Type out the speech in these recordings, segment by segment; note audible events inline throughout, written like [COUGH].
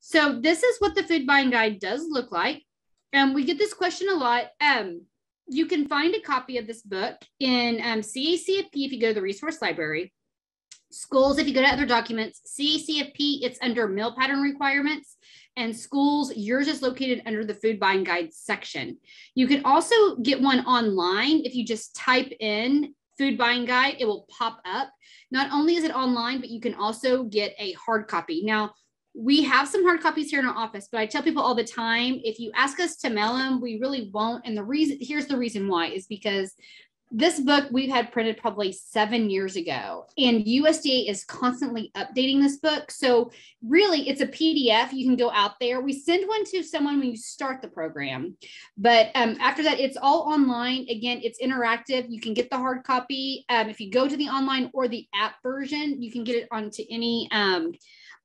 So this is what the food buying guide does look like. And we get this question a lot. Um, you can find a copy of this book in um, CACFP if you go to the resource library. Schools, if you go to other documents, CACFP, it's under meal pattern requirements. And schools, yours is located under the food buying guide section. You can also get one online if you just type in food buying guide, it will pop up. Not only is it online, but you can also get a hard copy. Now, we have some hard copies here in our office, but I tell people all the time if you ask us to mail them, we really won't. And the reason here's the reason why is because this book we've had printed probably seven years ago, and USDA is constantly updating this book. So, really, it's a PDF. You can go out there. We send one to someone when you start the program, but um, after that, it's all online. Again, it's interactive. You can get the hard copy. Um, if you go to the online or the app version, you can get it onto any. Um,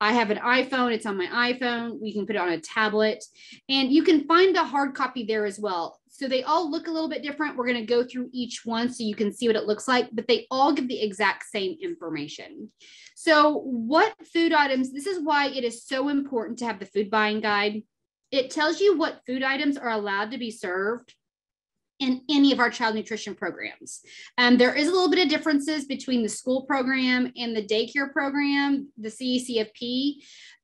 I have an iPhone, it's on my iPhone. We can put it on a tablet, and you can find the hard copy there as well. So they all look a little bit different. We're going to go through each one so you can see what it looks like, but they all give the exact same information. So, what food items, this is why it is so important to have the food buying guide. It tells you what food items are allowed to be served in any of our child nutrition programs. Um, there is a little bit of differences between the school program and the daycare program, the CACFP,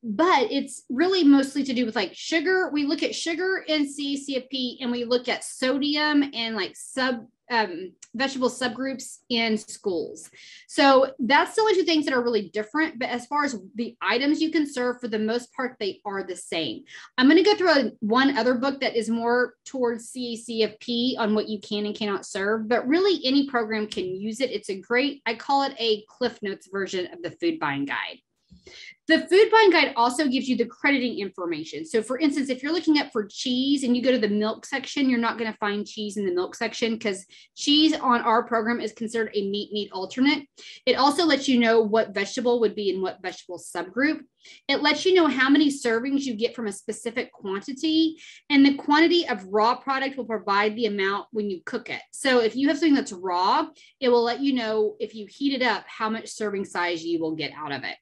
but it's really mostly to do with like sugar. We look at sugar in CACFP and we look at sodium and like sub um, vegetable subgroups in schools. So that's the only two things that are really different. But as far as the items you can serve, for the most part, they are the same. I'm going to go through a, one other book that is more towards CACFP on what you can and cannot serve. But really, any program can use it. It's a great, I call it a Cliff Notes version of the food buying guide. The food buying guide also gives you the crediting information. So, for instance, if you're looking up for cheese and you go to the milk section, you're not going to find cheese in the milk section because cheese on our program is considered a meat meat alternate. It also lets you know what vegetable would be in what vegetable subgroup. It lets you know how many servings you get from a specific quantity, and the quantity of raw product will provide the amount when you cook it. So, if you have something that's raw, it will let you know if you heat it up how much serving size you will get out of it.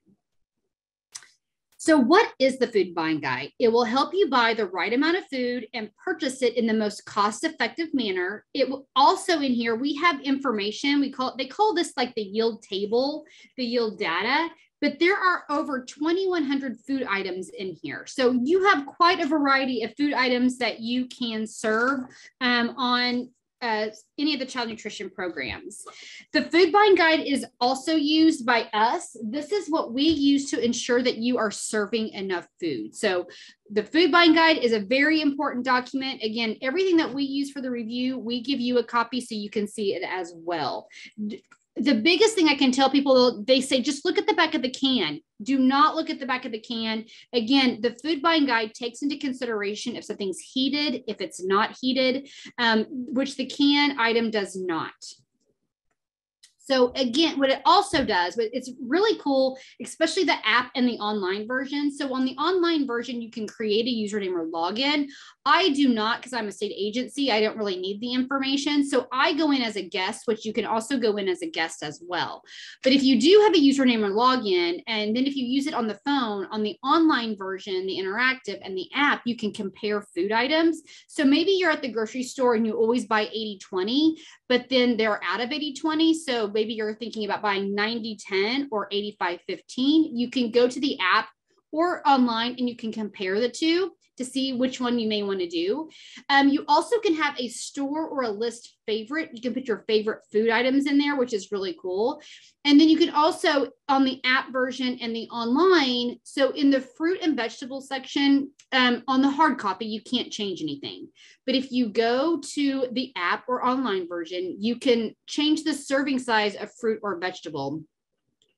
So, what is the food buying guide? It will help you buy the right amount of food and purchase it in the most cost effective manner. It will also in here, we have information. We call they call this like the yield table, the yield data, but there are over 2,100 food items in here. So, you have quite a variety of food items that you can serve um, on uh, any of the child nutrition programs. The food buying guide is also used by us. This is what we use to ensure that you are serving enough food. So the food buying guide is a very important document. Again, everything that we use for the review, we give you a copy so you can see it as well the biggest thing I can tell people, they say, just look at the back of the can. Do not look at the back of the can. Again, the food buying guide takes into consideration if something's heated, if it's not heated, um, which the can item does not. So again, what it also does, but it's really cool, especially the app and the online version. So on the online version, you can create a username or login. I do not because I'm a state agency. I don't really need the information. So I go in as a guest, which you can also go in as a guest as well. But if you do have a username or login, and then if you use it on the phone, on the online version, the interactive and the app, you can compare food items. So maybe you're at the grocery store and you always buy 80 20, but then they're out of 80 20. So maybe you're thinking about buying 90 10 or 85 15. You can go to the app or online and you can compare the two to see which one you may want to do. Um, you also can have a store or a list favorite. You can put your favorite food items in there, which is really cool. And then you can also on the app version and the online. So in the fruit and vegetable section um, on the hard copy, you can't change anything. But if you go to the app or online version, you can change the serving size of fruit or vegetable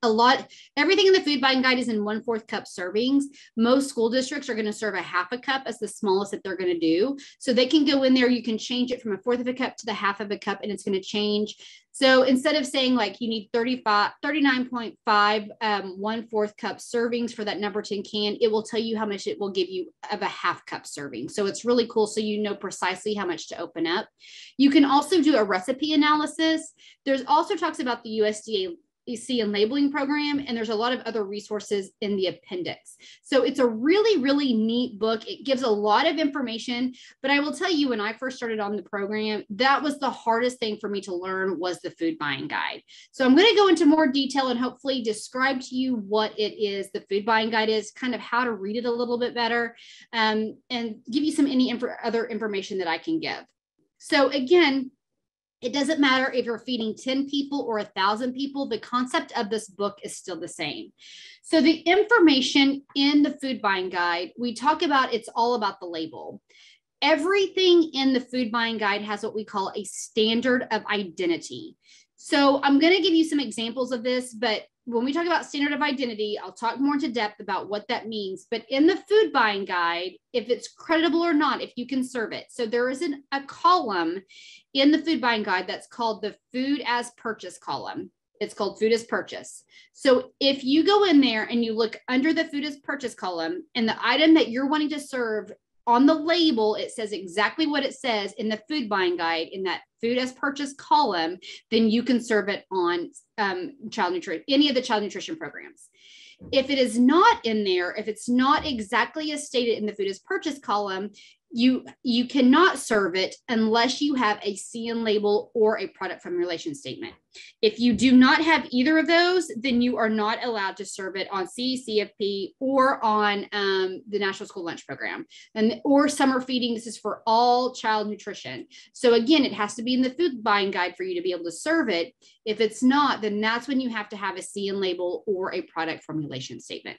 a lot everything in the food buying guide is in one fourth cup servings. Most school districts are going to serve a half a cup as the smallest that they're going to do. So they can go in there you can change it from a fourth of a cup to the half of a cup and it's going to change. So instead of saying like you need 35 39.5 um, one fourth cup servings for that number 10 can it will tell you how much it will give you of a half cup serving. So it's really cool so you know precisely how much to open up. You can also do a recipe analysis. There's also talks about the usda CN labeling program, and there's a lot of other resources in the appendix. So it's a really, really neat book. It gives a lot of information, but I will tell you, when I first started on the program, that was the hardest thing for me to learn was the food buying guide. So I'm going to go into more detail and hopefully describe to you what it is, the food buying guide is, kind of how to read it a little bit better, um, and give you some any inf- other information that I can give. So again, it doesn't matter if you're feeding 10 people or a thousand people, the concept of this book is still the same. So the information in the food buying guide, we talk about it's all about the label. Everything in the food buying guide has what we call a standard of identity. So I'm going to give you some examples of this, but when we talk about standard of identity, I'll talk more into depth about what that means. But in the food buying guide, if it's creditable or not, if you can serve it. So there is an, a column in the food buying guide that's called the food as purchase column. It's called food as purchase. So if you go in there and you look under the food as purchase column and the item that you're wanting to serve on the label, it says exactly what it says in the food buying guide in that food as purchase column, then you can serve it on um, child nutrition, any of the child nutrition programs. If it is not in there, if it's not exactly as stated in the food as purchase column, you you cannot serve it unless you have a CN label or a product formulation statement. If you do not have either of those, then you are not allowed to serve it on CACFP or on um, the National School Lunch Program and or summer feeding. This is for all child nutrition. So again, it has to be in the food buying guide for you to be able to serve it. If it's not, then that's when you have to have a CN label or a product formulation statement.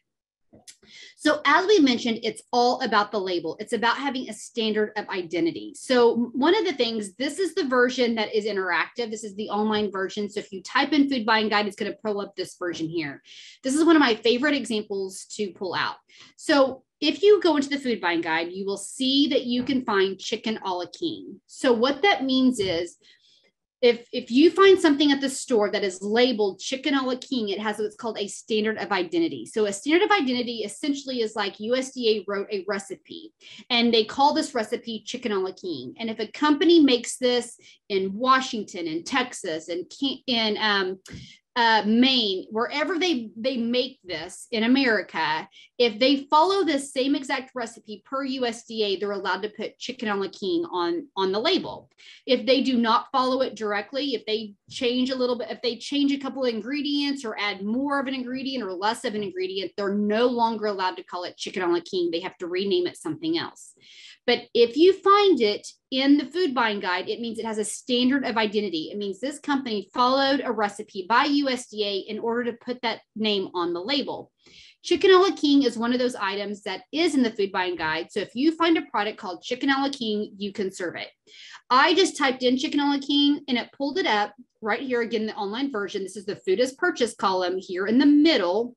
So, as we mentioned, it's all about the label. It's about having a standard of identity. So, one of the things, this is the version that is interactive. This is the online version. So, if you type in food buying guide, it's going to pull up this version here. This is one of my favorite examples to pull out. So, if you go into the food buying guide, you will see that you can find chicken a la king. So, what that means is if if you find something at the store that is labeled chicken a la king it has what's called a standard of identity. So a standard of identity essentially is like usda wrote a recipe and they call this recipe chicken a la king. And if a company makes this in washington in texas and in um, uh, Maine, wherever they they make this in America, if they follow this same exact recipe per USDA, they're allowed to put chicken a la king on on the label. If they do not follow it directly, if they change a little bit, if they change a couple of ingredients or add more of an ingredient or less of an ingredient, they're no longer allowed to call it chicken a la king. They have to rename it something else. But if you find it in the food buying guide, it means it has a standard of identity. It means this company followed a recipe by USDA in order to put that name on the label. Chicken a la King is one of those items that is in the food buying guide. So if you find a product called Chicken a la King, you can serve it. I just typed in Chicken a la King and it pulled it up right here again, the online version. This is the food as purchase column here in the middle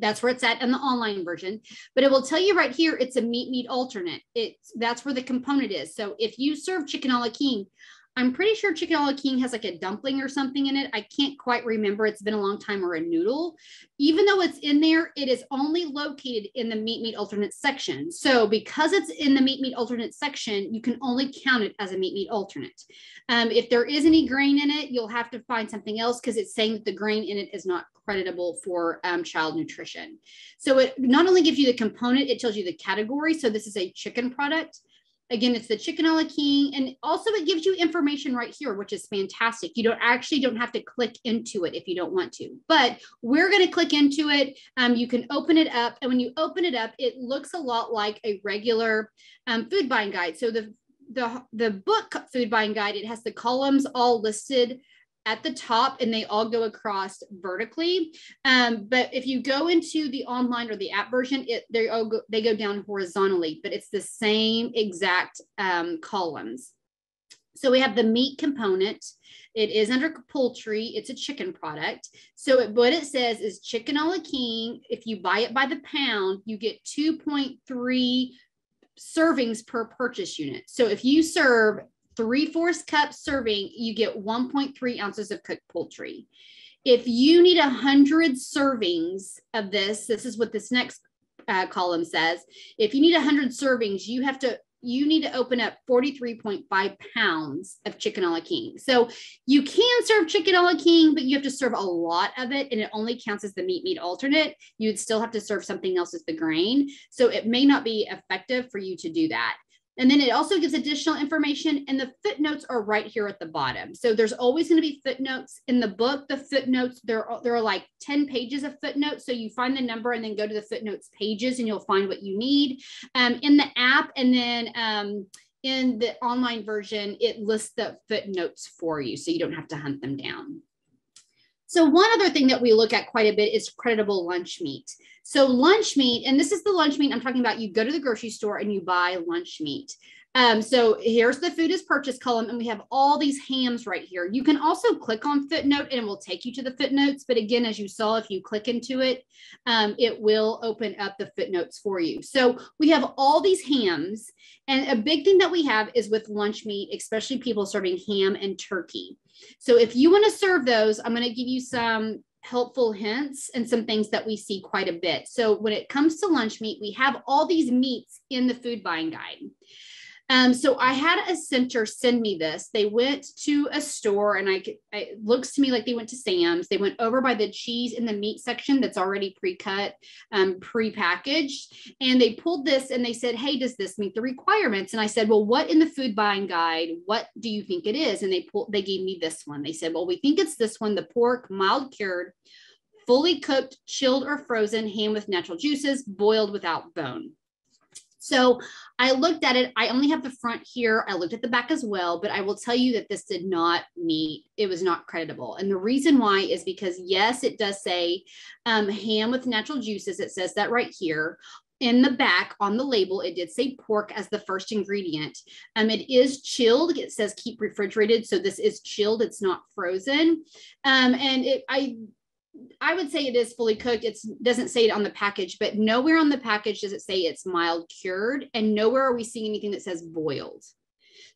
that's where it's at in the online version. But it will tell you right here it's a meat meat alternate. It's that's where the component is. So if you serve chicken a la king I'm pretty sure chicken king has like a dumpling or something in it. I can't quite remember. It's been a long time or a noodle. Even though it's in there, it is only located in the meat meat alternate section. So because it's in the meat meat alternate section, you can only count it as a meat meat alternate. Um, if there is any grain in it, you'll have to find something else because it's saying that the grain in it is not creditable for um, child nutrition. So it not only gives you the component, it tells you the category. So this is a chicken product. Again, it's the chicken a la king. And also it gives you information right here, which is fantastic. You don't actually don't have to click into it if you don't want to, but we're going to click into it. Um, you can open it up. And when you open it up, it looks a lot like a regular um, food buying guide. So the, the, the book food buying guide, it has the columns all listed at the top and they all go across vertically. Um, but if you go into the online or the app version, it they all go, they go down horizontally, but it's the same exact um, columns. So we have the meat component. It is under poultry. It's a chicken product. So it, what it says is chicken a la king. If you buy it by the pound, you get 2.3 servings per purchase unit. So if you serve three fourths cup serving, you get 1.3 ounces of cooked poultry. If you need 100 servings of this, this is what this next uh, column says. If you need 100 servings, you have to you need to open up 43.5 pounds of chicken a la king. So you can serve chicken a la king, but you have to serve a lot of it and it only counts as the meat meat alternate. You would still have to serve something else as the grain. So it may not be effective for you to do that. And then it also gives additional information, and the footnotes are right here at the bottom. So there's always going to be footnotes in the book. The footnotes there are, there are like 10 pages of footnotes. So you find the number and then go to the footnotes pages, and you'll find what you need um, in the app. And then um, in the online version, it lists the footnotes for you, so you don't have to hunt them down. So one other thing that we look at quite a bit is creditable lunch meat. So lunch meat, and this is the lunch meat I'm talking about. You go to the grocery store and you buy lunch meat. Um, so here's the food is purchased column, and we have all these hams right here. You can also click on footnote and it will take you to the footnotes. But again, as you saw, if you click into it, um, it will open up the footnotes for you. So we have all these hams. And a big thing that we have is with lunch meat, especially people serving ham and turkey. So if you want to serve those, I'm going to give you some helpful hints and some things that we see quite a bit. So when it comes to lunch meat, we have all these meats in the food buying guide. Um, so I had a center send me this. They went to a store and I, it looks to me like they went to Sam's. They went over by the cheese in the meat section that's already pre-cut, um, pre-packaged. And they pulled this and they said, Hey, does this meet the requirements? And I said, Well, what in the food buying guide? What do you think it is? And they pulled, they gave me this one. They said, Well, we think it's this one, the pork mild cured, fully cooked, chilled or frozen ham with natural juices, boiled without bone. So I looked at it. I only have the front here. I looked at the back as well, but I will tell you that this did not meet, it was not creditable. And the reason why is because, yes, it does say um, ham with natural juices. It says that right here in the back on the label, it did say pork as the first ingredient. Um, it is chilled. It says keep refrigerated. So this is chilled. It's not frozen. Um, and it, I I would say it is fully cooked. It doesn't say it on the package, but nowhere on the package does it say it's mild cured, and nowhere are we seeing anything that says boiled.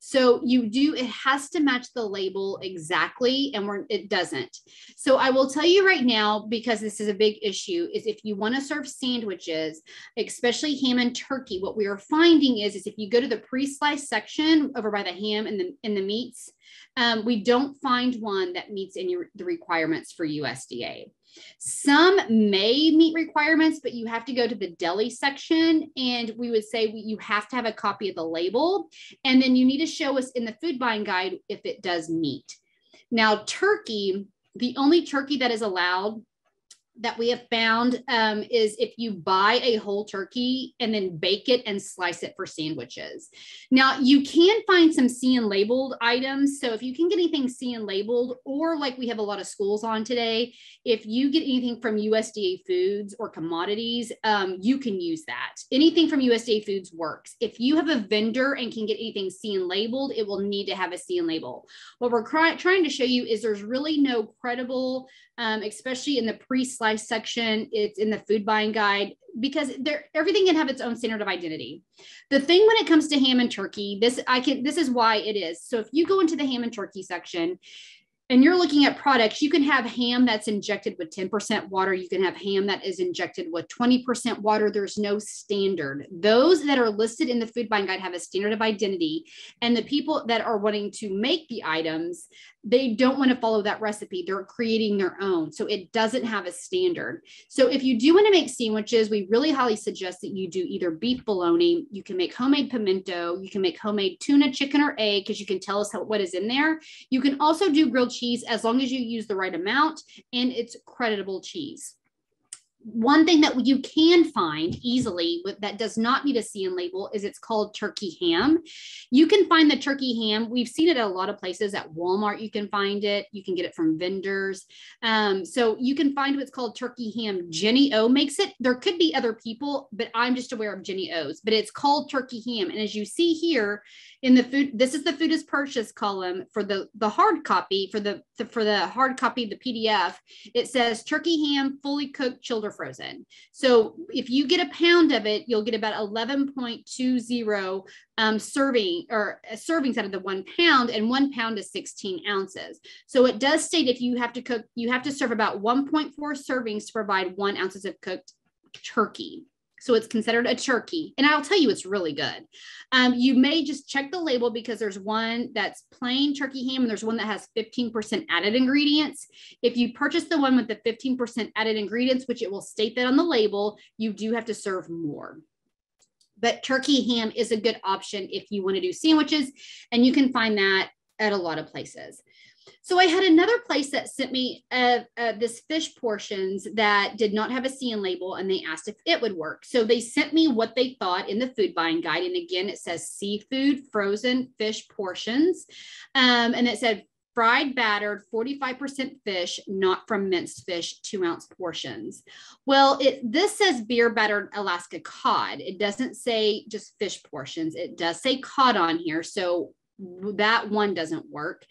So you do, it has to match the label exactly, and we're, it doesn't. So I will tell you right now, because this is a big issue, is if you want to serve sandwiches, especially ham and turkey, what we are finding is, is if you go to the pre-sliced section over by the ham and the, and the meats, um, we don't find one that meets any the requirements for USDA. Some may meet requirements, but you have to go to the deli section and we would say you have to have a copy of the label. And then you need to show us in the food buying guide if it does meet. Now, turkey, the only turkey that is allowed that we have found um, is if you buy a whole turkey and then bake it and slice it for sandwiches. Now, you can find some CN labeled items. So if you can get anything CN labeled, or like we have a lot of schools on today, if you get anything from USDA foods or commodities, um, you can use that. Anything from USDA foods works. If you have a vendor and can get anything CN labeled, it will need to have a CN label. What we're trying to show you is there's really no credible um, especially in the pre-slice section. It's in the food buying guide because there everything can have its own standard of identity. The thing when it comes to ham and turkey, this I can this is why it is. So if you go into the ham and turkey section, and you're looking at products, you can have ham that's injected with 10% water. You can have ham that is injected with 20% water. There's no standard. Those that are listed in the food buying guide have a standard of identity. And the people that are wanting to make the items, they don't want to follow that recipe. They're creating their own. So it doesn't have a standard. So if you do want to make sandwiches, we really highly suggest that you do either beef bologna, you can make homemade pimento, you can make homemade tuna, chicken, or egg, because you can tell us how, what is in there. You can also do grilled cheese as long as you use the right amount and it's creditable cheese one thing that you can find easily with, that does not need a CN label is it's called turkey ham. You can find the turkey ham. We've seen it at a lot of places at Walmart. You can find it. You can get it from vendors. Um, so you can find what's called turkey ham. Jennie-O makes it. There could be other people, but I'm just aware of Jennie-O's. But it's called turkey ham. And as you see here, in the food this is the food is purchase column for the the hard copy for the, the, for the hard copy the pdf it says turkey ham fully cooked chilled frozen. So if you get a pound of it you'll get about 11.20 um, serving or uh, servings out of the one pound and one pound is 16 ounces. So it does state if you have to cook you have to serve about 1.4 servings to provide one ounces of cooked turkey So it's considered a turkey. And I'll tell you, it's really good. Um, you may just check the label because there's one that's plain turkey ham and there's one that has 15% added ingredients. If you purchase the one with the 15% added ingredients, which it will state that on the label, you do have to serve more but turkey ham is a good option if you want to do sandwiches and you can find that at a lot of places so I had another place that sent me uh, uh, this fish portions that did not have a CN label, and they asked if it would work. So they sent me what they thought in the food buying guide, and again it says seafood frozen fish portions, um, and it said fried battered 45% fish not from minced fish two ounce portions. Well it this says beer battered alaska cod. It doesn't say just fish portions. It does say cod on here. So that one doesn't work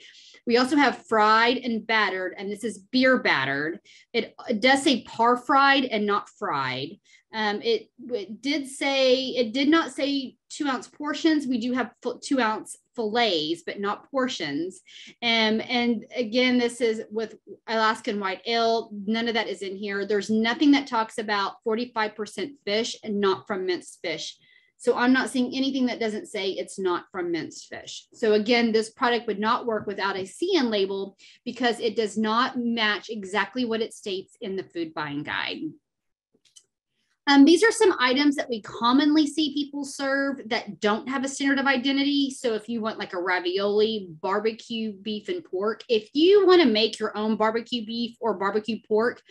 we also have fried and battered, and this is beer battered. It, it does say par fried and not fried. Um, it, it did say, it did not say two ounce portions. We do have two ounce fillets, but not portions. Um, and again, this is with Alaskan white ale. None of that is in here. There's nothing that talks about 45% fish and not from minced fish. So I'm not seeing anything that doesn't say it's not from minced fish. So again, this product would not work without a CN label because it does not match exactly what it states in the food buying guide. Um, these are some items that we commonly see people serve that don't have a standard of identity. So if you want like a ravioli, barbecue beef and pork, if you want to make your own barbecue beef or barbecue pork,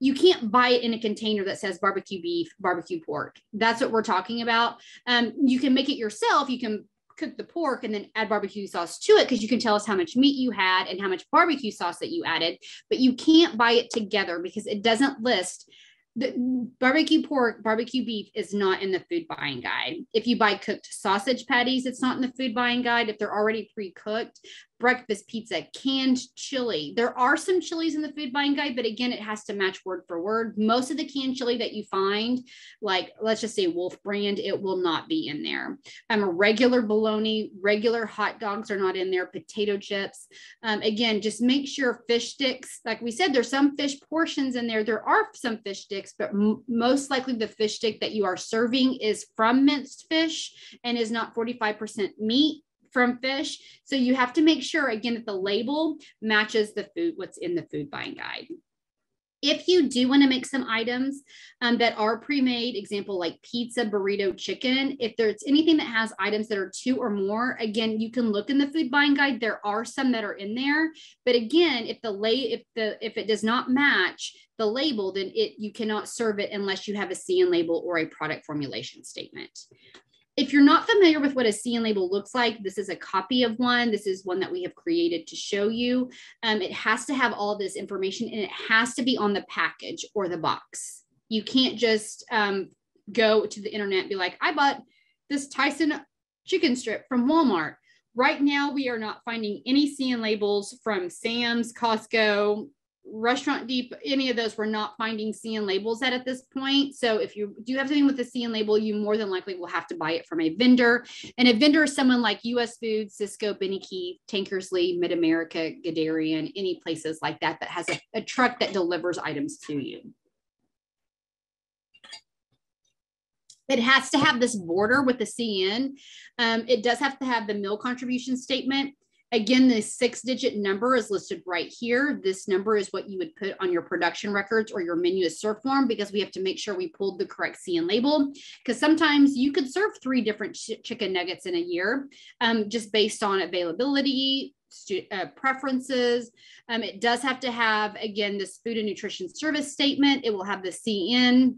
you can't buy it in a container that says barbecue beef, barbecue pork. That's what we're talking about. Um, you can make it yourself. You can cook the pork and then add barbecue sauce to it because you can tell us how much meat you had and how much barbecue sauce that you added, but you can't buy it together because it doesn't list the barbecue pork, barbecue beef is not in the food buying guide. If you buy cooked sausage patties, it's not in the food buying guide. If they're already pre cooked, breakfast pizza, canned chili. There are some chilies in the food buying guide, but again, it has to match word for word. Most of the canned chili that you find, like let's just say Wolf brand, it will not be in there. Um, a regular bologna, regular hot dogs are not in there, potato chips. Um, again, just make sure fish sticks, like we said, there's some fish portions in there. There are some fish sticks, but most likely the fish stick that you are serving is from minced fish and is not 45% meat from fish. So you have to make sure again that the label matches the food, what's in the food buying guide. If you do want to make some items um, that are pre-made, example like pizza, burrito, chicken, if there's anything that has items that are two or more, again, you can look in the food buying guide. There are some that are in there, but again, if the lay if the if it does not match the label, then it you cannot serve it unless you have a CN label or a product formulation statement. If you're not familiar with what a CN label looks like, this is a copy of one. This is one that we have created to show you. Um, it has to have all this information and it has to be on the package or the box. You can't just um, go to the internet and be like, I bought this Tyson chicken strip from Walmart. Right now, we are not finding any CN labels from Sam's, Costco, Restaurant Depot, any of those, we're not finding CN labels at at this point. So if you do have something with the CN label, you more than likely will have to buy it from a vendor. And a vendor is someone like US Foods, Sysco, Keith, Tankersley, Mid America, Gadarian, any places like that that has a, a truck that delivers items to you. It has to have this border with the CN. Um, it does have to have the meal contribution statement Again, the six digit number is listed right here. This number is what you would put on your production records or your menu to serve form because we have to make sure we pulled the correct CN label. Because sometimes you could serve three different ch chicken nuggets in a year um, just based on availability, uh, preferences. Um, it does have to have, again, this food and nutrition service statement. It will have the CN.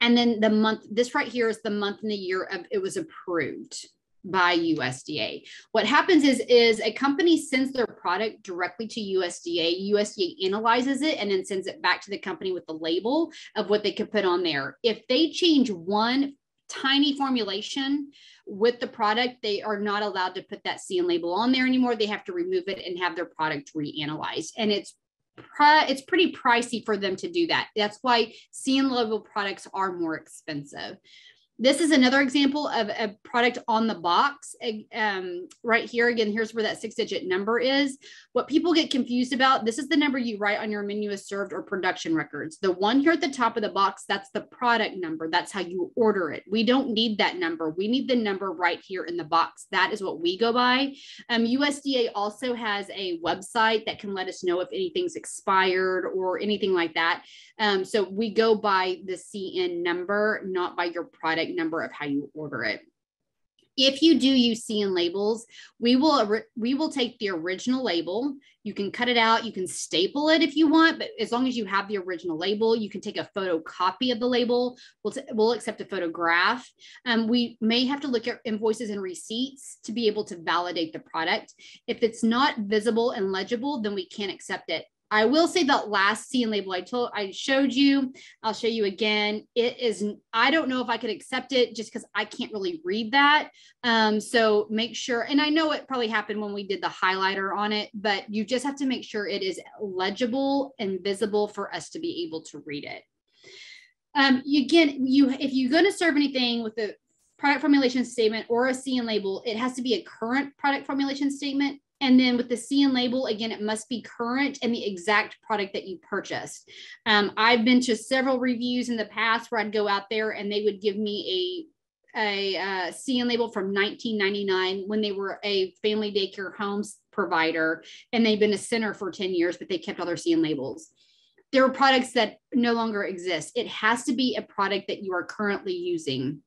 And then the month, this right here is the month and the year of it was approved by USDA. What happens is is a company sends their product directly to USDA. USDA analyzes it and then sends it back to the company with the label of what they could put on there. If they change one tiny formulation with the product, they are not allowed to put that CN label on there anymore. They have to remove it and have their product reanalyzed. And it's it's pretty pricey for them to do that. That's why CN label products are more expensive. This is another example of a product on the box. Um, right here, again, here's where that six digit number is. What people get confused about, this is the number you write on your menu as served or production records. The one here at the top of the box, that's the product number. That's how you order it. We don't need that number. We need the number right here in the box. That is what we go by. Um, USDA also has a website that can let us know if anything's expired or anything like that. Um, so we go by the CN number, not by your product number of how you order it. If you do use CN labels, we will we will take the original label. You can cut it out. You can staple it if you want, but as long as you have the original label, you can take a photocopy of the label. We'll, we'll accept a photograph. Um, we may have to look at invoices and receipts to be able to validate the product. If it's not visible and legible, then we can't accept it. I will say that last CN label I told I showed you, I'll show you again. It is, I don't know if I could accept it just because I can't really read that. Um, so make sure, and I know it probably happened when we did the highlighter on it, but you just have to make sure it is legible and visible for us to be able to read it. Um, you, again, you if you're going to serve anything with the product formulation statement or a CN label, it has to be a current product formulation statement and then with the CN label, again, it must be current and the exact product that you purchased. Um, I've been to several reviews in the past where I'd go out there and they would give me a a uh, CN label from 1999 when they were a family daycare homes provider and they've been a center for 10 years, but they kept all their CN labels. There are products that no longer exist. It has to be a product that you are currently using.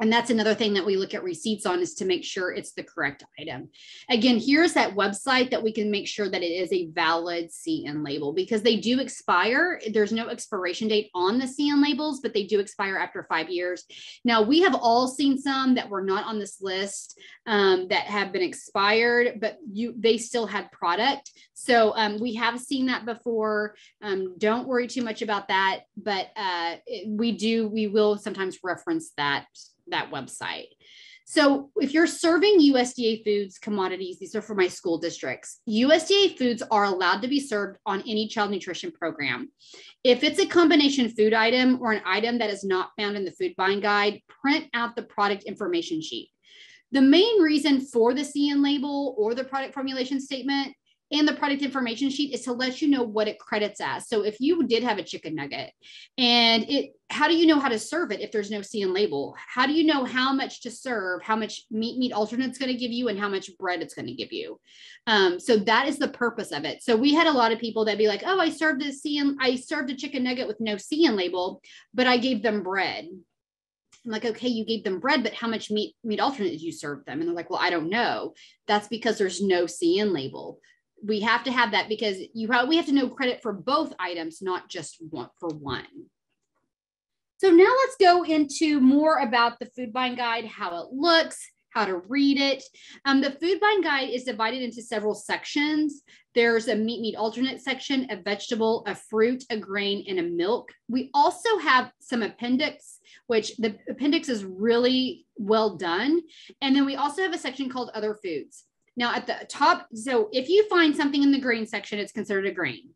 And that's another thing that we look at receipts on is to make sure it's the correct item. Again, here's that website that we can make sure that it is a valid CN label because they do expire. There's no expiration date on the CN labels, but they do expire after five years. Now, we have all seen some that were not on this list um, that have been expired, but you they still had product. So um, we have seen that before. Um, don't worry too much about that, but uh, we do, we will sometimes reference that that website. So if you're serving USDA foods commodities, these are for my school districts. USDA foods are allowed to be served on any child nutrition program. If it's a combination food item or an item that is not found in the food buying guide, print out the product information sheet. The main reason for the CN label or the product formulation statement and the product information sheet is to let you know what it credits as. So if you did have a chicken nugget and it, how do you know how to serve it if there's no CN label? How do you know how much to serve, how much meat meat alternate's going to give you and how much bread it's going to give you? Um, so that is the purpose of it. So we had a lot of people that be like, oh, I served a CN, I served a chicken nugget with no CN label, but I gave them bread. I'm like, okay, you gave them bread, but how much meat meat alternate did you serve them? And they're like, well, I don't know. That's because there's no CN label we have to have that because you we have to know credit for both items, not just one for one. So now let's go into more about the food buying guide, how it looks, how to read it. Um, the food buying guide is divided into several sections. There's a meat meat alternate section, a vegetable, a fruit, a grain, and a milk. We also have some appendix, which the appendix is really well done. And then we also have a section called other foods. Now at the top, so if you find something in the grain section, it's considered a grain.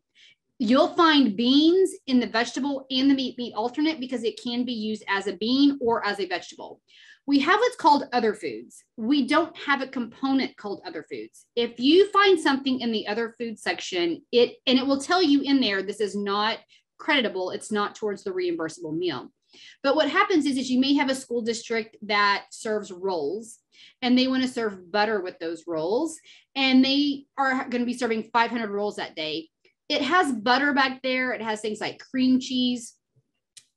You'll find beans in the vegetable and the meat meat alternate because it can be used as a bean or as a vegetable. We have what's called other foods. We don't have a component called other foods. If you find something in the other food section, it and it will tell you in there this is not creditable, it's not towards the reimbursable meal. But what happens is, is you may have a school district that serves rolls and they want to serve butter with those rolls and they are going to be serving 500 rolls that day. It has butter back there. It has things like cream cheese,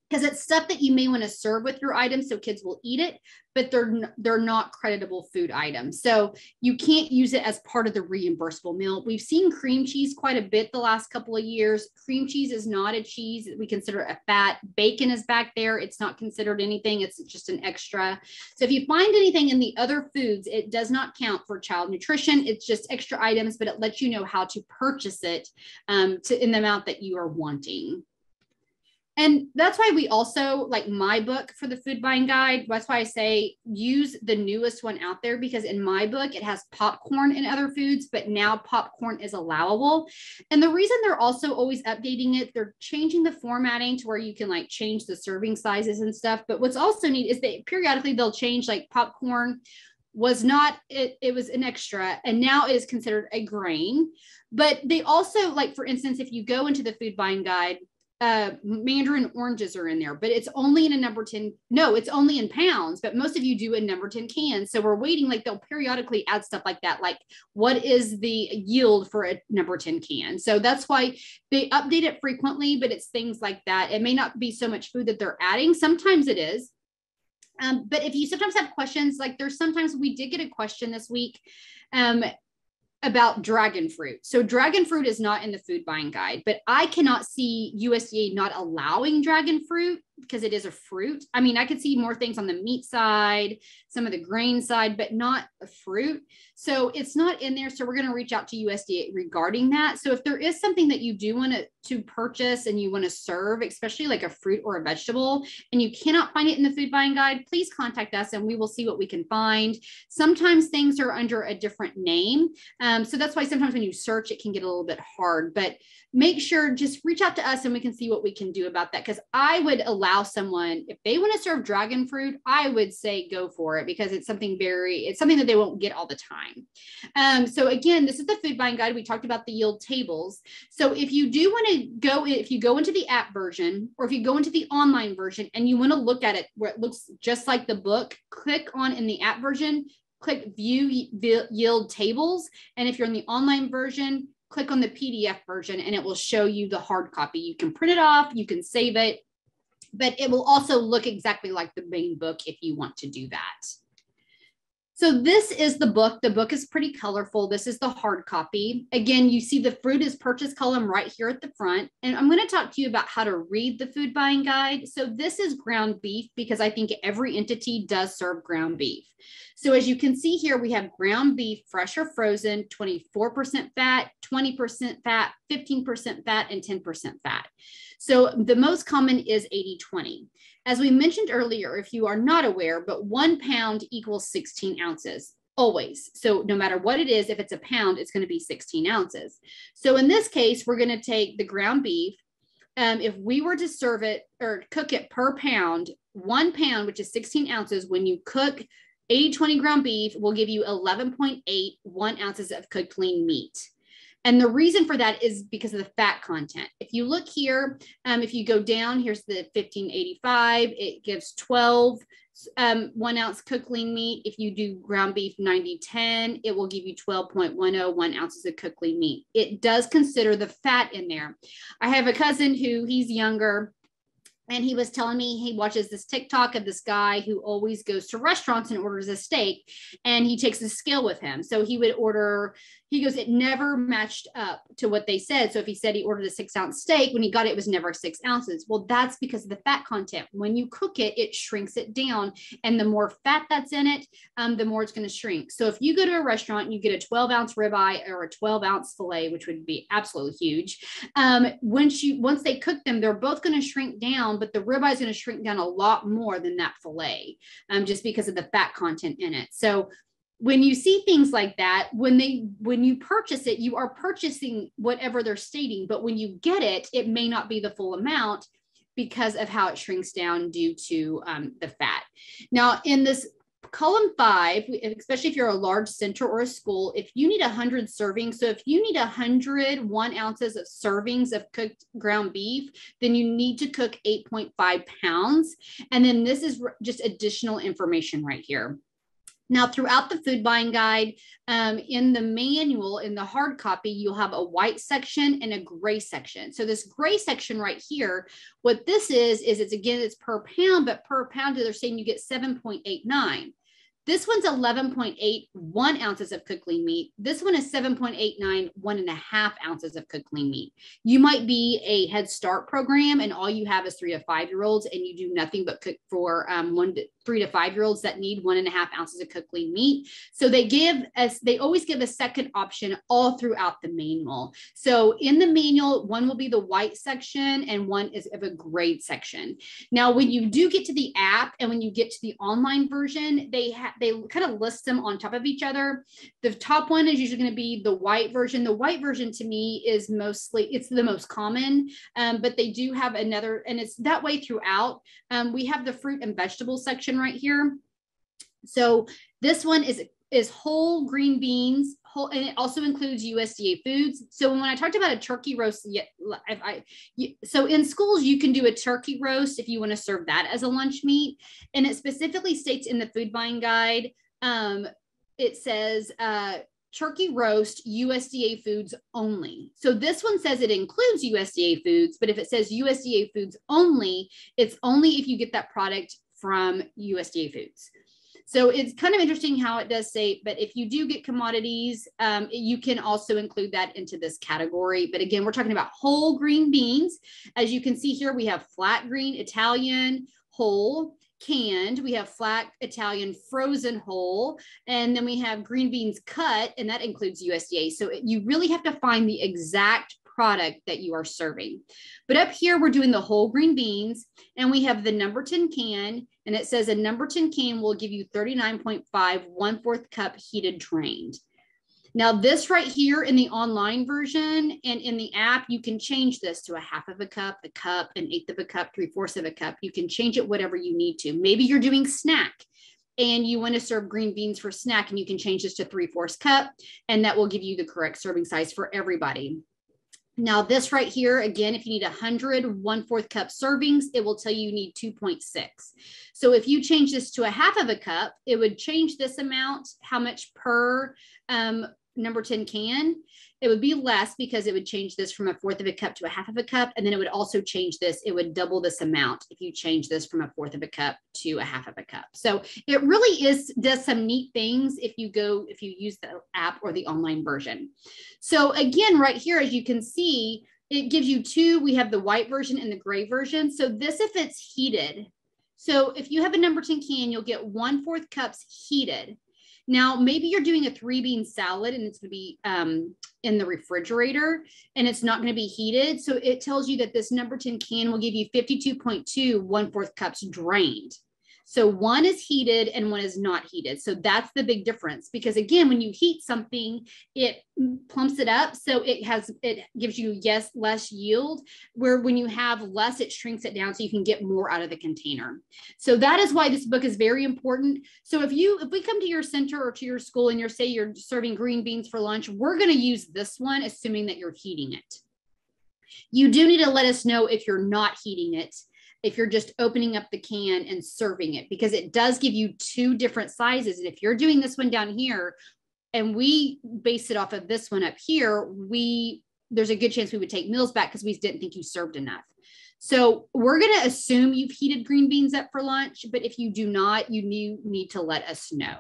because it's stuff that you may want to serve with your items so kids will eat it but they're they're not creditable food items. So you can't use it as part of the reimbursable meal. We've seen cream cheese quite a bit the last couple of years. Cream cheese is not a cheese we consider a fat. Bacon is back there. It's not considered anything. It's just an extra. So if you find anything in the other foods it does not count for child nutrition. It's just extra items but it lets you know how to purchase it um, to in the amount that you are wanting And that's why we also like my book for the food buying guide. That's why I say use the newest one out there because in my book it has popcorn and other foods, but now popcorn is allowable. And the reason they're also always updating it, they're changing the formatting to where you can like change the serving sizes and stuff. But what's also neat is that periodically they'll change like popcorn was not it, it was an extra and now it is considered a grain but they also like for instance if you go into the food buying guide uh mandarin oranges are in there but it's only in a number 10 no it's only in pounds but most of you do in number 10 cans so we're waiting like they'll periodically add stuff like that like what is the yield for a number 10 can? So that's why they update it frequently but it's things like that. It may not be so much food that they're adding. Sometimes it is. Um, but if you sometimes have questions, like there's sometimes we did get a question this week um, about dragon fruit. So dragon fruit is not in the food buying guide, but I cannot see USDA not allowing dragon fruit because it is a fruit. I mean, I could see more things on the meat side, some of the grain side, but not a fruit. So it's not in there. So we're going to reach out to USDA regarding that. So if there is something that you do want to, to purchase and you want to serve, especially like a fruit or a vegetable, and you cannot find it in the food buying guide, please contact us and we will see what we can find. Sometimes things are under a different name. Um, so that's why sometimes when you search, it can get a little bit hard, but make sure just reach out to us and we can see what we can do about that. Because I would allow someone, if they want to serve dragon fruit, I would say go for it because it's something very, it's something that they won't get all the time. Um, so again, this is the food buying guide. We talked about the yield tables. So if you do want to go, if you go into the app version or if you go into the online version and you want to look at it where it looks just like the book, click on in the app version, click view yield tables. And if you're in the online version, click on the PDF version and it will show you the hard copy. You can print it off, you can save it, but it will also look exactly like the main book if you want to do that. So this is the book. The book is pretty colorful. This is the hard copy. Again, you see the fruit is purchase column right here at the front. And I'm going to talk to you about how to read the food buying guide. So this is ground beef because I think every entity does serve ground beef. So as you can see here, we have ground beef, fresh or frozen, 24% fat, 20% fat, 15% fat, and 10% fat. So the most common is 80 20. As we mentioned earlier, if you are not aware, but one pound equals 16 ounces always. So no matter what it is, if it's a pound, it's going to be 16 ounces. So in this case, we're going to take the ground beef. Um, if we were to serve it or cook it per pound, one pound, which is 16 ounces, when you cook 80 20 ground beef, will give you 11.8 one ounces of cooked lean meat. And the reason for that is because of the fat content. If you look here, um, if you go down, here's the 1585, it gives 12 um, one ounce cooked lean meat. If you do ground beef 90 10, it will give you 12.101 ounces of cooked lean meat. It does consider the fat in there. I have a cousin who he's younger and he was telling me he watches this TikTok of this guy who always goes to restaurants and orders a steak and he takes a scale with him. So he would order he goes, it never matched up to what they said. So if he said he ordered a six ounce steak, when he got it, it was never six ounces. Well, that's because of the fat content. When you cook it, it shrinks it down. And the more fat that's in it, um, the more it's going to shrink. So if you go to a restaurant and you get a 12 ounce ribeye or a 12 ounce filet, which would be absolutely huge, um, once you once they cook them, they're both going to shrink down, but the ribeye is going to shrink down a lot more than that filet, um, just because of the fat content in it. So when you see things like that when they when you purchase it you are purchasing whatever they're stating but when you get it it may not be the full amount because of how it shrinks down due to um, the fat now in this column five especially if you're a large center or a school if you need 100 servings so if you need 100 one ounces of servings of cooked ground beef then you need to cook 8.5 pounds. And then this is just additional information right here now, throughout the food buying guide, um, in the manual, in the hard copy, you'll have a white section and a gray section. So this gray section right here, what this is, is it's again, it's per pound, but per pound, they're saying you get 7.89. This one's 11.81 ounces of cooked lean meat. This one is 7.89, one and a half ounces of cooked lean meat. You might be a Head Start program and all you have is three to five year olds and you do nothing but cook for um, one three to five year olds that need one and a half ounces of cooked lean meat. So they give us, they always give a second option all throughout the manual. So in the manual, one will be the white section and one is of a grade section. Now, when you do get to the app and when you get to the online version, they have they kind of list them on top of each other. The top one is usually going to be the white version. The white version to me is mostly it's the most common, um, but they do have another, and it's that way throughout. Um, we have the fruit and vegetable section right here. So this one is is whole green beans, whole, and it also includes USDA foods. So when I talked about a turkey roast, if I, so in schools you can do a turkey roast if you want to serve that as a lunch meat, and it specifically states in the food buying guide, um, it says uh, turkey roast USDA foods only. So this one says it includes USDA foods, but if it says USDA foods only, it's only if you get that product from USDA foods. So it's kind of interesting how it does say, but if you do get commodities, um, you can also include that into this category. But again, we're talking about whole green beans. As you can see here, we have flat green, Italian, whole, canned. We have flat Italian frozen whole, and then we have green beans cut, and that includes USDA. So you really have to find the exact product that you are serving. But up here, we're doing the whole green beans, and we have the number 10 can, and it says a number 10 can will give you 39.5 one fourth cup heated drained. Now, this right here in the online version and in the app, you can change this to a half of a cup, a cup, an eighth of a cup, three fourths of a cup. You can change it whatever you need to. Maybe you're doing snack and you want to serve green beans for snack, and you can change this to three fourths cup, and that will give you the correct serving size for everybody. Now this right here, again, if you need 100 one fourth cup servings, it will tell you you need 2.6. So if you change this to a half of a cup, it would change this amount, how much per um, number 10 can it would be less because it would change this from a fourth of a cup to a half of a cup. And then it would also change this, it would double this amount if you change this from a fourth of a cup to a half of a cup. So it really is does some neat things if you go, if you use the app or the online version. So again, right here, as you can see, it gives you two, we have the white version and the gray version. So this, if it's heated, so if you have a number 10 can, you'll get one fourth cups heated. Now, maybe you're doing a three bean salad and it's going to be um, in the refrigerator and it's not going to be heated. So it tells you that this number 10 can will give you 52.2 one fourth cups drained. So one is heated and one is not heated. So that's the big difference because again, when you heat something, it plumps it up. So it has, it gives you, yes, less yield where when you have less, it shrinks it down so you can get more out of the container. So that is why this book is very important. So if you, if we come to your center or to your school and you're say you're serving green beans for lunch, we're going to use this one, assuming that you're heating it. You do need to let us know if you're not heating it if you're just opening up the can and serving it because it does give you two different sizes. And if you're doing this one down here and we base it off of this one up here, we there's a good chance we would take meals back because we didn't think you served enough. So we're going to assume you've heated green beans up for lunch, but if you do not, you need, need to let us know.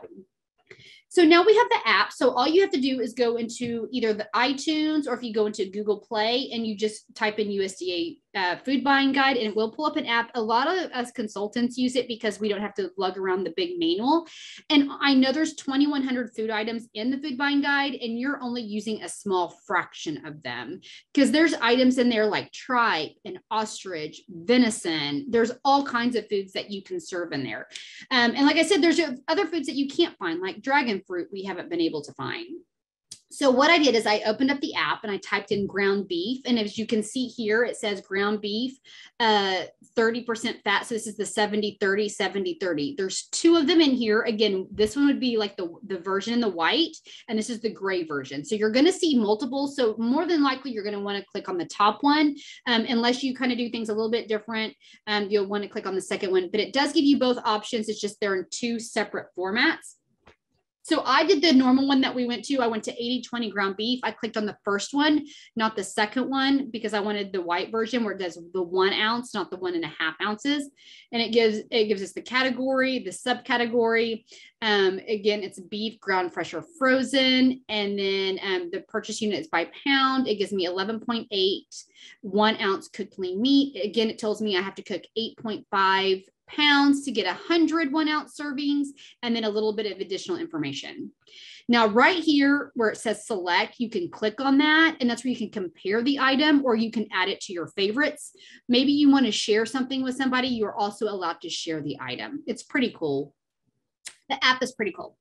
So now we have the app. So all you have to do is go into either the iTunes or if you go into Google Play and you just type in USDA uh, food buying guide and it will pull up an app. A lot of us consultants use it because we don't have to lug around the big manual. And I know there's 2,100 food items in the food buying guide and you're only using a small fraction of them because there's items in there like tripe and ostrich, venison. There's all kinds of foods that you can serve in there. Um, and like I said, there's other foods that you can't find like dragon fruit we haven't been able to find. So what I did is I opened up the app and I typed in ground beef. And as you can see here, it says ground beef, uh, 30% fat. So this is the 70, 30, 70, 30. There's two of them in here. Again, this one would be like the, the version in the white, and this is the gray version. So you're going to see multiple. So more than likely, you're going to want to click on the top one, um, unless you kind of do things a little bit different. Um, you'll want to click on the second one, but it does give you both options. It's just they're in two separate formats. So I did the normal one that we went to. I went to 80 20 ground beef. I clicked on the first one, not the second one, because I wanted the white version where it does the one ounce, not the one and a half ounces. And it gives it gives us the category, the subcategory. Um, again, it's beef, ground fresh or frozen. And then um, the purchase unit is by pound. It gives me 11.8, one ounce cooked lean meat. Again, it tells me I have to cook 8.5 pounds to get 100 one ounce servings, and then a little bit of additional information. Now, right here where it says select, you can click on that, and that's where you can compare the item or you can add it to your favorites. Maybe you want to share something with somebody, you're also allowed to share the item. It's pretty cool. The app is pretty cool.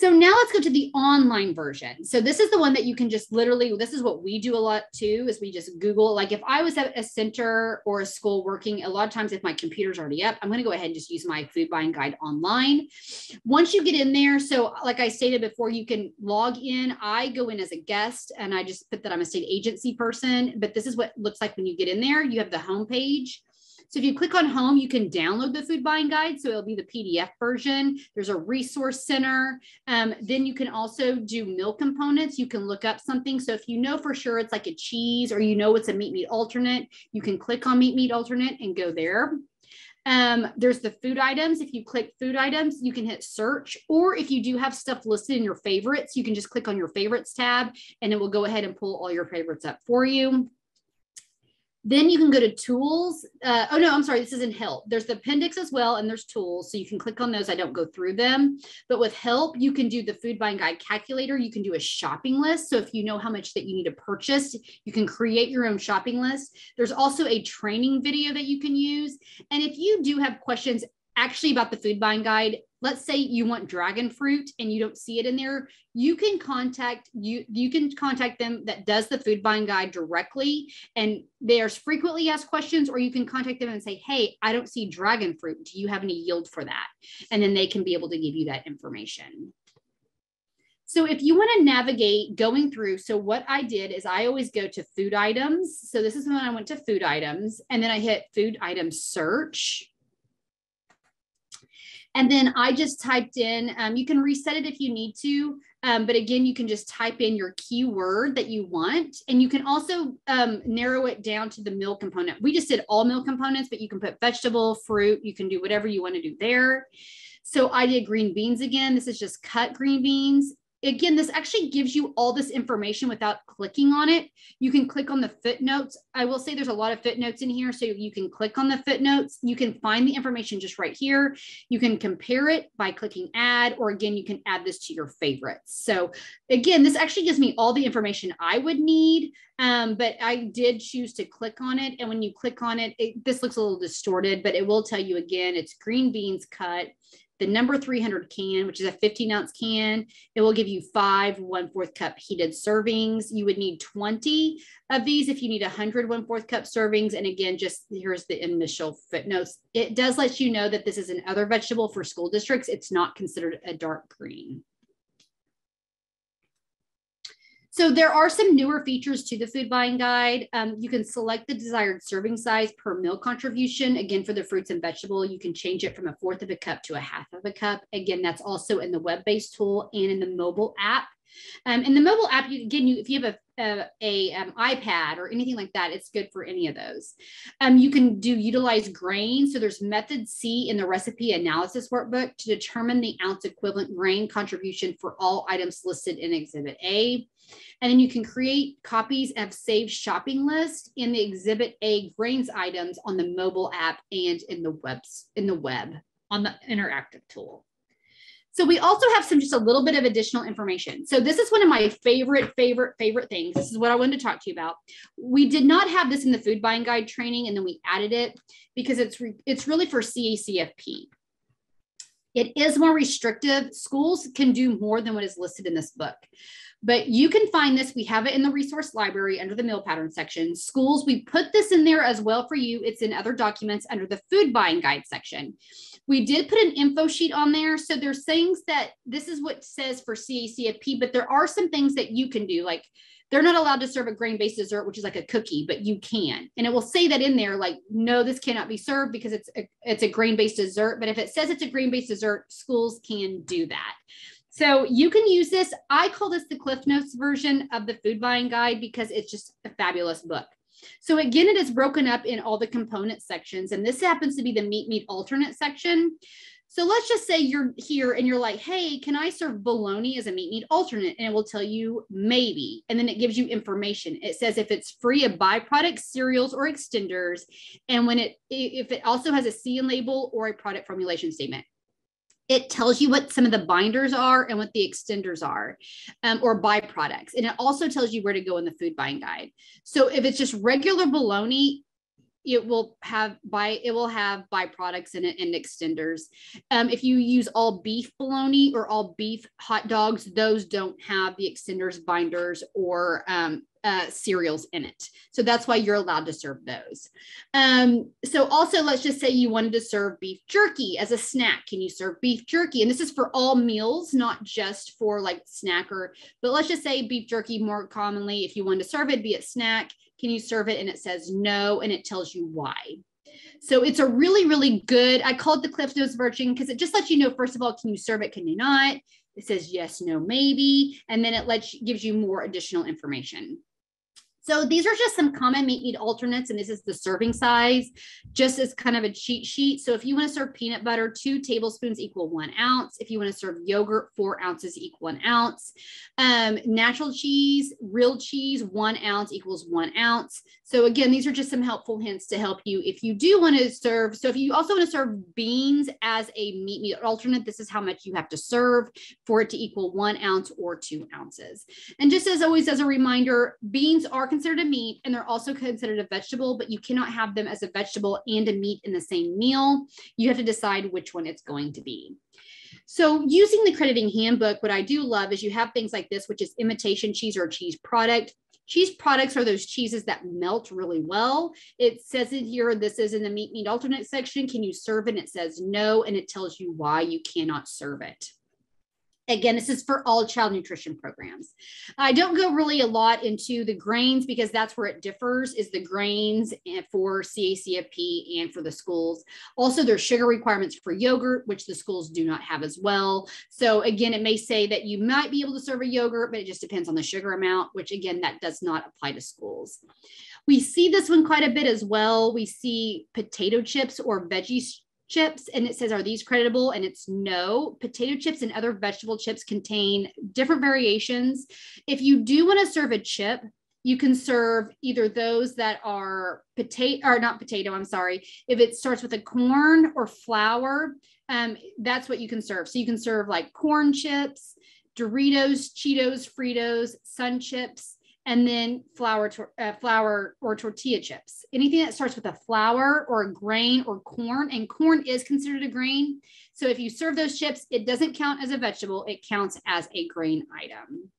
So now let's go to the online version. So this is the one that you can just literally, this is what we do a lot too, is we just Google, like if I was at a center or a school working, a lot of times if my computer's already up, I'm gonna go ahead and just use my food buying guide online. Once you get in there, so like I stated before, you can log in. I go in as a guest and I just put that I'm a state agency person, but this is what looks like when you get in there. You have the home page so if you click on home, you can download the food buying guide. So it'll be the PDF version. There's a resource center. Um, then you can also do meal components. You can look up something. So if you know for sure it's like a cheese or you know it's a meat meat alternate, you can click on meat meat alternate and go there. Um, there's the food items. If you click food items, you can hit search. Or if you do have stuff listed in your favorites, you can just click on your favorites tab and it will go ahead and pull all your favorites up for you. Then you can go to tools. Uh, oh no, I'm sorry, this is in help. There's the appendix as well, and there's tools. So you can click on those. I don't go through them. But with help, you can do the food buying guide calculator. You can do a shopping list. So if you know how much that you need to purchase, you can create your own shopping list. There's also a training video that you can use. And if you do have questions actually about the food buying guide, let's say you want dragon fruit and you don't see it in there you can contact you you can contact them that does the food buying guide directly and there's frequently asked questions or you can contact them and say hey i don't see dragon fruit do you have any yield for that and then they can be able to give you that information so if you want to navigate going through, so what I did is I always go to food items. So this is when I went to food items and then I hit food item search. And then I just typed in, um, you can reset it if you need to. Um, but again, you can just type in your keyword that you want. And you can also um, narrow it down to the meal component. We just did all meal components, but you can put vegetable, fruit, you can do whatever you want to do there. So I did green beans again. This is just cut green beans again, this actually gives you all this information without clicking on it. You can click on the footnotes. I will say there's a lot of footnotes in here. So you can click on the footnotes. You can find the information just right here. You can compare it by clicking add, or again, you can add this to your favorites. So again, this actually gives me all the information I would need. Um, but I did choose to click on it. And when you click on it, it, this looks a little distorted, but it will tell you again, it's green beans cut the number 300 can, which is a 15 ounce can, it will give you five one fourth cup heated servings. You would need 20 of these if you need 100 one fourth cup servings. And again, just here's the initial footnotes. It does let you know that this is another vegetable for school districts. It's not considered a dark green. So there are some newer features to the food buying guide. Um, you can select the desired serving size per meal contribution. Again, for the fruits and vegetable, you can change it from a fourth of a cup to a half of a cup. Again, that's also in the web-based tool and in the mobile app. Um, in the mobile app, you, again, you, if you have a, a, a um, iPad or anything like that, it's good for any of those. Um, you can do utilize grain. So there's method C in the recipe analysis workbook to determine the ounce equivalent grain contribution for all items listed in Exhibit A. And then you can create copies of saved shopping list in the Exhibit A grains items on the mobile app and in the webs in the web on the interactive tool. So we also have some just a little bit of additional information. So this is one of my favorite, favorite, favorite things. This is what I wanted to talk to you about. We did not have this in the food buying guide training, and then we added it because it's re it's really for CACFP. It is more restrictive. Schools can do more than what is listed in this book. But you can find this. We have it in the resource library under the meal pattern section. Schools, we put this in there as well for you. It's in other documents under the food buying guide section. We did put an info sheet on there. So there's things that this is what says for CACFP, but there are some things that you can do. Like they're not allowed to serve a grain-based dessert, which is like a cookie, but you can. And it will say that in there, like, no, this cannot be served because it's a, it's a grain-based dessert. But if it says it's a grain-based dessert, schools can do that. So you can use this. I call this the Cliff Notes version of the food buying guide because it's just a fabulous book. So again, it is broken up in all the component sections, and this happens to be the meat meat alternate section. So let's just say you're here and you're like, hey, can I serve bologna as a meat meat alternate? And it will tell you maybe. And then it gives you information. It says if it's free of byproducts, cereals, or extenders, and when it if it also has a CN label or a product formulation statement it tells you what some of the binders are and what the extenders are um, or byproducts. And it also tells you where to go in the food buying guide. So if it's just regular bologna, it will have by it will have byproducts in it and extenders. Um, if you use all beef bologna or all beef hot dogs, those don't have the extenders, binders, or um, uh, cereals in it. So that's why you're allowed to serve those. Um, so also, let's just say you wanted to serve beef jerky as a snack. Can you serve beef jerky? And this is for all meals, not just for like snack or, but let's just say beef jerky more commonly, if you want to serve it, be it snack, can you serve it? And it says no, and it tells you why. So it's a really, really good, I call it the Cliff Notes version because it just lets you know, first of all, can you serve it? Can you not? It says yes, no, maybe. And then it lets gives you more additional information. So these are just some common meat meat alternates, and this is the serving size, just as kind of a cheat sheet. So if you want to serve peanut butter, two tablespoons equal one ounce. If you want to serve yogurt, four ounces equal one ounce. Um, natural cheese, real cheese, one ounce equals one ounce. So again, these are just some helpful hints to help you if you do want to serve. So if you also want to serve beans as a meat meat alternate, this is how much you have to serve for it to equal one ounce or two ounces. And just as always, as a reminder, beans are considered a meat and they're also considered a vegetable, but you cannot have them as a vegetable and a meat in the same meal. You have to decide which one it's going to be. So using the crediting handbook, what I do love is you have things like this, which is imitation cheese or cheese product. Cheese products are those cheeses that melt really well. It says it here, this is in the meat meat alternate section. Can you serve it? And it says no, and it tells you why you cannot serve it. Again, this is for all child nutrition programs. I don't go really a lot into the grains because that's where it differs is the grains for CACFP and for the schools. Also, there's sugar requirements for yogurt, which the schools do not have as well. So again, it may say that you might be able to serve a yogurt, but it just depends on the sugar amount, which again, that does not apply to schools. We see this one quite a bit as well. We see potato chips or veggie chips and it says are these creditable and it's no. Potato chips and other vegetable chips contain different variations. If you do want to serve a chip you can serve either those that are potato or not potato i'm sorry. If it starts with a corn or flour um, that's what you can serve. So you can serve like corn chips doritos cheetos fritos sun chips and then flour, uh, flour or tortilla chips. Anything that starts with a flour or a grain or corn, and corn is considered a grain. So if you serve those chips, it doesn't count as a vegetable, it counts as a grain item.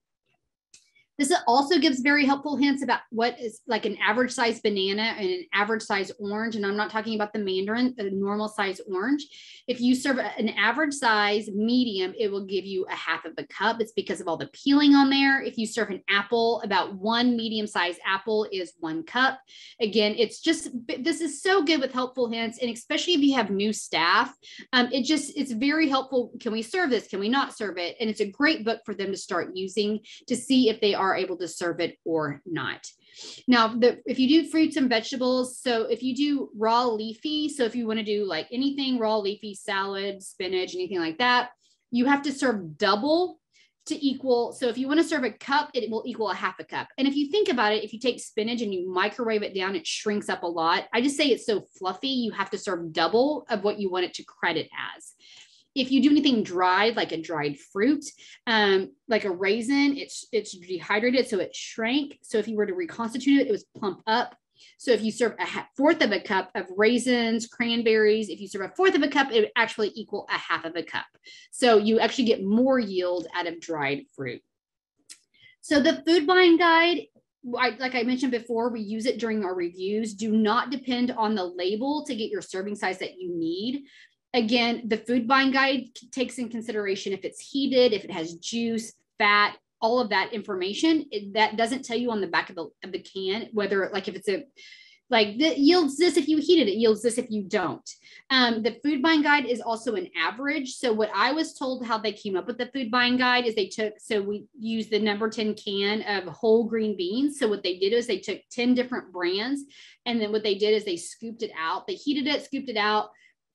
This also gives very helpful hints about what is like an average size banana and an average size orange. And I'm not talking about the mandarin, the normal size orange. If you serve an average size medium, it will give you a half of a cup. It's because of all the peeling on there. If you serve an apple, about one medium sized apple is one cup. Again, it's just, this is so good with helpful hints. And especially if you have new staff, um, it just, it's very helpful. Can we serve this? Can we not serve it? And it's a great book for them to start using to see if they are are able to serve it or not. Now, the, if you do fruits and vegetables, so if you do raw leafy, so if you want to do like anything raw leafy, salad, spinach, anything like that, you have to serve double to equal. So if you want to serve a cup, it will equal a half a cup. And if you think about it, if you take spinach and you microwave it down, it shrinks up a lot. I just say it's so fluffy, you have to serve double of what you want it to credit as if you do anything dried, like a dried fruit, um, like a raisin, it's it's dehydrated, so it shrank. So if you were to reconstitute it, it was plump up. So if you serve a fourth of a cup of raisins, cranberries, if you serve a fourth of a cup, it would actually equal a half of a cup. So you actually get more yield out of dried fruit. So the food buying guide I, like I mentioned before, we use it during our reviews. Do not depend on the label to get your serving size that you need. Again, the food buying guide takes in consideration if it's heated, if it has juice, fat, all of that information. It, that doesn't tell you on the back of the, of the can whether like if it's a like that yields this if you heat it, it yields this if you don't. Um, the food buying guide is also an average. So what I was told how they came up with the food buying guide is they took, so we used the number 10 can of whole green beans. So what they did is they took 10 different brands. And then what they did is they scooped it out. They heated it, scooped it out,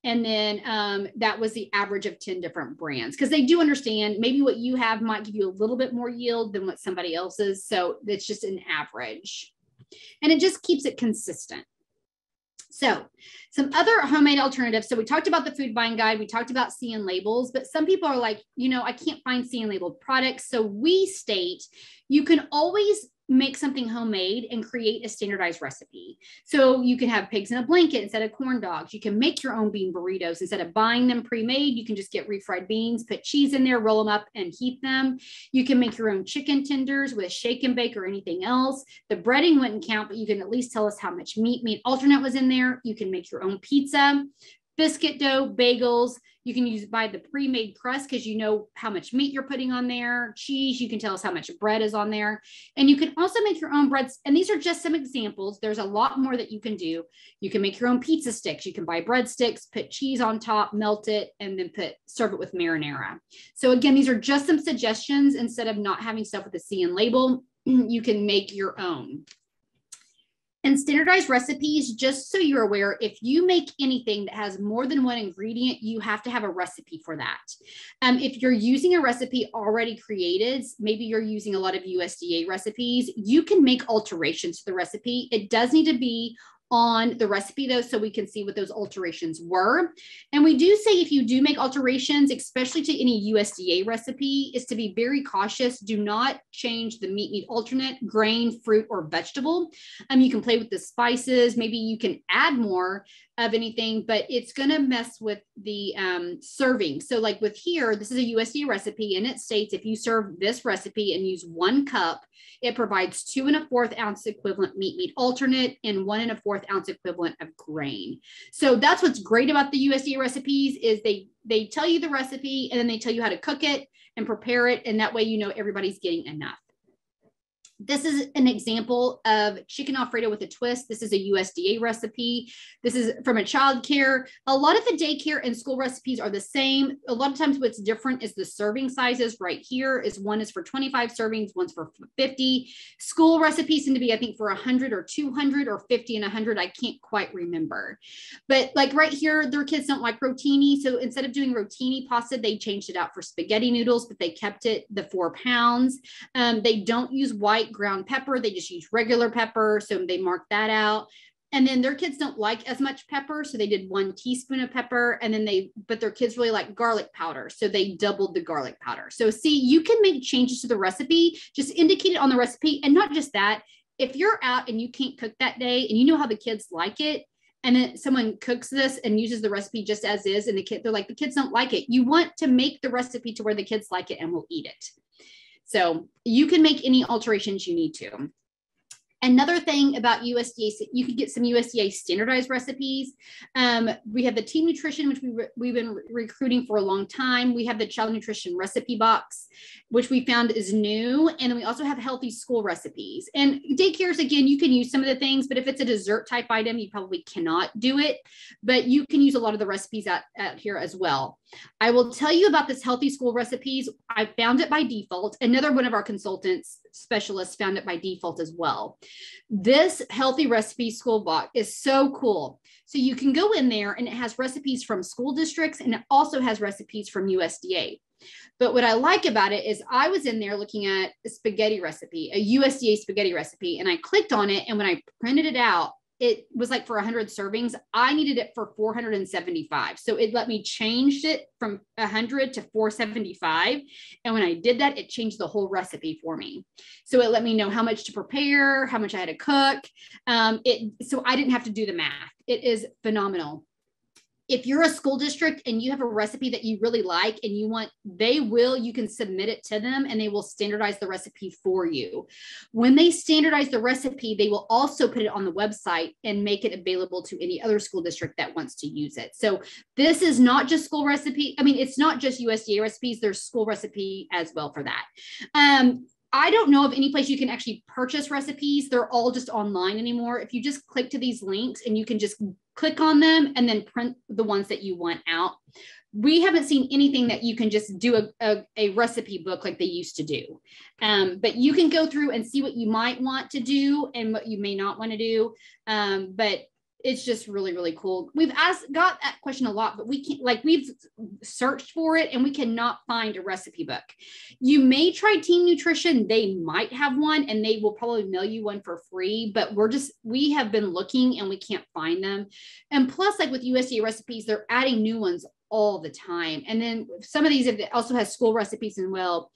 And then um, that was the average of 10 different brands because they do understand maybe what you have might give you a little bit more yield than what somebody else's. So it's just an average. And it just keeps it consistent. So, some other homemade alternatives. So, we talked about the food buying guide, we talked about CN labels, but some people are like, you know, I can't find CN labeled products. So, we state you can always make something homemade and create a standardized recipe. So you can have pigs in a blanket instead of corn dogs. You can make your own bean burritos instead of buying them pre-made. You can just get refried beans, put cheese in there, roll them up and heat them. You can make your own chicken tenders with shake and bake or anything else. The breading wouldn't count, but you can at least tell us how much meat meat alternate was in there. You can make your own pizza biscuit dough, bagels. You can use buy the pre-made crust because you know how much meat you're putting on there. Cheese, you can tell us how much bread is on there. And you can also make your own breads. And these are just some examples. There's a lot more that you can do. You can make your own pizza sticks. You can buy breadsticks, put cheese on top, melt it, and then put serve it with marinara. So again, these are just some suggestions instead of not having stuff with a CN label. [CLEARS THROAT] You can make your own. And standardized recipes, just so you're aware, if you make anything that has more than one ingredient, you have to have a recipe for that. Um, if you're using a recipe already created, maybe you're using a lot of USDA recipes, you can make alterations to the recipe. It does need to be on the recipe though, so we can see what those alterations were. And we do say if you do make alterations, especially to any USDA recipe, is to be very cautious. Do not change the meat meat alternate, grain, fruit, or vegetable. Um, you can play with the spices. Maybe you can add more of anything, but it's going to mess with the um, serving. So like with here, this is a USDA recipe and it states if you serve this recipe and use one cup, it provides two and a fourth ounce equivalent meat meat alternate and one and a fourth ounce equivalent of grain. So that's what's great about the USDA recipes is they they tell you the recipe and then they tell you how to cook it and prepare it. And that way you know everybody's getting enough. This is an example of chicken Alfredo with a twist. This is a USDA recipe. This is from a child care. A lot of the daycare and school recipes are the same. A lot of times what's different is the serving sizes right here is one is for 25 servings, one's for 50. School recipes seem to be, I think for 100 or 200 or 50 and 100. I can't quite remember. But like right here, their kids don't like rotini. So instead of doing rotini pasta, they changed it out for spaghetti noodles, but they kept it the four pounds. Um, they don't use white white ground pepper. They just use regular pepper. So they mark that out. And then their kids don't like as much pepper. So they did one teaspoon of pepper. And then they, but their kids really like garlic powder. So they doubled the garlic powder. So see, you can make changes to the recipe, just indicate it on the recipe. And not just that, if you're out and you can't cook that day and you know how the kids like it, and then someone cooks this and uses the recipe just as is and the kid they're like the kids don't like it you want to make the recipe to where the kids like it and will eat it so you can make any alterations you need to. Another thing about USDA, you could get some USDA standardized recipes. Um, we have the Team Nutrition, which we re we've been re recruiting for a long time. We have the Child Nutrition Recipe Box, which we found is new. And then we also have healthy school recipes. And daycares, again, you can use some of the things, but if it's a dessert type item, you probably cannot do it. But you can use a lot of the recipes out, out here as well. I will tell you about this healthy school recipes. I found it by default. Another one of our consultants specialists found it by default as well. This healthy recipe school book is so cool. So you can go in there and it has recipes from school districts and it also has recipes from USDA. But what I like about it is I was in there looking at a spaghetti recipe, a USDA spaghetti recipe, and I clicked on it. And when I printed it out, it was like for 100 servings i needed it for 475 so it let me change it from 100 to 475 and when i did that it changed the whole recipe for me. So it let me know how much to prepare how much i had to cook. Um, it so i didn't have to do the math. It is phenomenal if you're a school district and you have a recipe that you really like and you want, they will, you can submit it to them and they will standardize the recipe for you. When they standardize the recipe, they will also put it on the website and make it available to any other school district that wants to use it. So this is not just school recipe. I mean, it's not just USDA recipes, there's school recipe as well for that. Um, I don't know of any place you can actually purchase recipes. They're all just online anymore. If you just click to these links and you can just click on them and then print the ones that you want out. We haven't seen anything that you can just do a, a, a recipe book like they used to do. Um, but you can go through and see what you might want to do and what you may not want to do. Um, but it's just really really cool. We've asked got that question a lot but we can't like we've searched for it and we cannot find a recipe book. You may try team nutrition. They might have one and they will probably mail you one for free but we're just we have been looking and we can't find them. And plus like with usda recipes they're adding new ones all the time. And then some of these also has school recipes as well.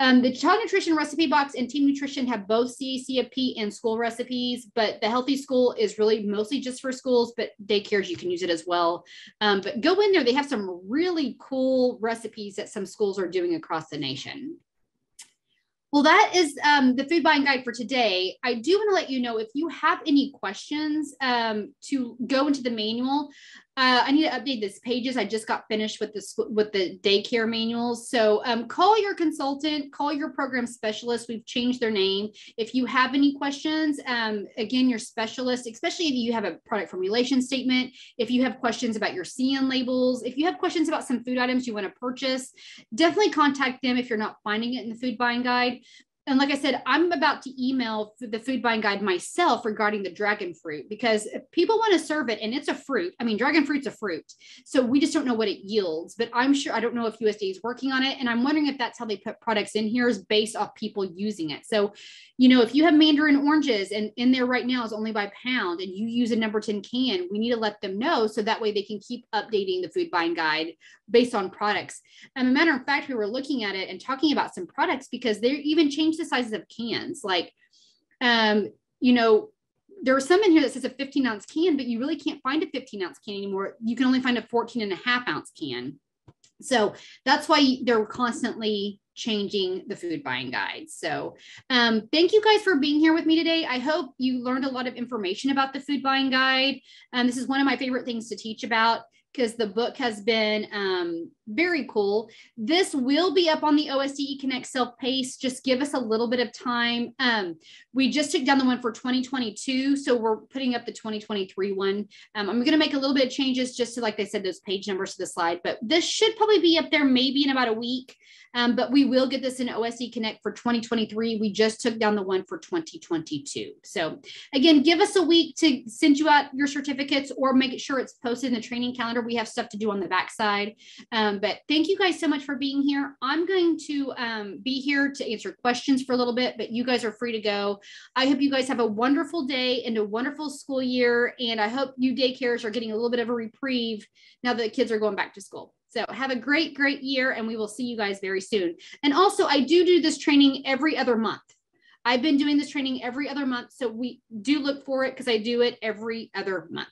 Um, the child nutrition recipe box and team nutrition have both CACFP and school recipes, but the healthy school is really mostly just for schools, but daycares, you can use it as well. Um, but go in there, they have some really cool recipes that some schools are doing across the nation. Well, that is um, the food buying guide for today. I do want to let you know if you have any questions um, to go into the manual. Uh, I need to update this pages. I just got finished with the with the daycare manuals. So um, call your consultant, call your program specialist. We've changed their name. If you have any questions, um, again, your specialist, especially if you have a product formulation statement, if you have questions about your CN labels, if you have questions about some food items you want to purchase, definitely contact them if you're not finding it in the food buying guide and like I said, I'm about to email the food buying guide myself regarding the dragon fruit because people want to serve it and it's a fruit. I mean, dragon fruit's a fruit. So we just don't know what it yields, but I'm sure I don't know if USDA is working on it. And I'm wondering if that's how they put products in here is based off people using it. So, you know, if you have mandarin oranges and in there right now is only by pound and you use a number 10 can, we need to let them know so that way they can keep updating the food buying guide based on products. And a matter of fact, we were looking at it and talking about some products because they're even changed the sizes of cans. Like, um, you know, there are some in here that says a 15 ounce can, but you really can't find a 15 ounce can anymore. You can only find a 14 and a half ounce can. So that's why they're constantly changing the food buying guide. So um, thank you guys for being here with me today. I hope you learned a lot of information about the food buying guide. Um, this is one of my favorite things to teach about because the book has been um, very cool. This will be up on the OSDE Connect self pace. Just give us a little bit of time. Um, we just took down the one for 2022, so we're putting up the 2023 one. Um, I'm going to make a little bit of changes just to, like they said, those page numbers to the slide, but this should probably be up there maybe in about a week. Um, but we will get this in OSDE Connect for 2023. We just took down the one for 2022. So again, give us a week to send you out your certificates or make sure it's posted in the training calendar. We have stuff to do on the backside. Um, but thank you guys so much for being here. I'm going to um, be here to answer questions for a little bit, but you guys are free to go. I hope you guys have a wonderful day and a wonderful school year. And I hope you daycares are getting a little bit of a reprieve now that the kids are going back to school. So have a great, great year, and we will see you guys very soon. And also, I do do this training every other month. I've been doing this training every other month. So we do look for it because I do it every other month.